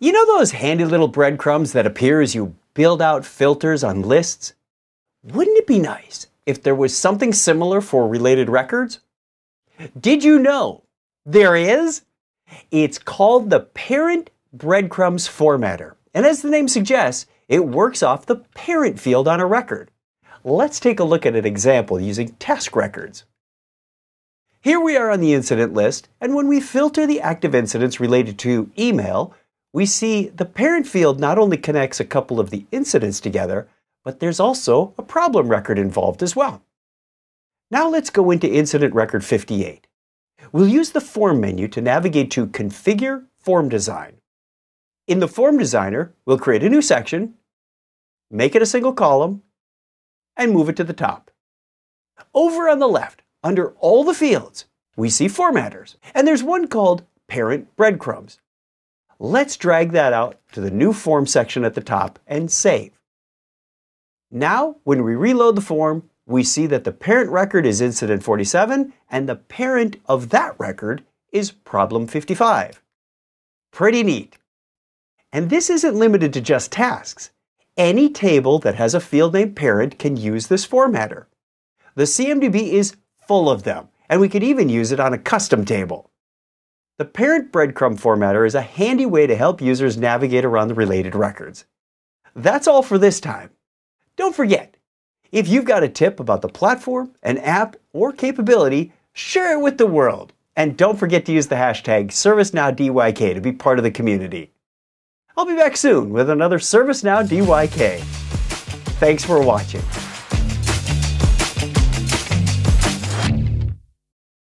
You know those handy little breadcrumbs that appear as you build out filters on lists? Wouldn't it be nice if there was something similar for related records? Did you know there is? It's called the Parent Breadcrumbs Formatter. And as the name suggests, it works off the parent field on a record. Let's take a look at an example using task records. Here we are on the incident list, and when we filter the active incidents related to email, we see the parent field not only connects a couple of the incidents together, but there's also a problem record involved as well. Now let's go into incident record 58. We'll use the Form menu to navigate to Configure Form Design. In the Form Designer, we'll create a new section, make it a single column, and move it to the top. Over on the left, under all the fields, we see formatters, and there's one called Parent Breadcrumbs. Let's drag that out to the new form section at the top and save. Now, when we reload the form, we see that the parent record is incident 47 and the parent of that record is problem 55. Pretty neat. And this isn't limited to just tasks. Any table that has a field named parent can use this formatter. The CMDB is full of them, and we could even use it on a custom table. The parent breadcrumb formatter is a handy way to help users navigate around the related records. That's all for this time. Don't forget, if you've got a tip about the platform, an app, or capability, share it with the world. And don't forget to use the hashtag ServiceNowDYK to be part of the community. I'll be back soon with another ServiceNow DYK. Thanks for watching.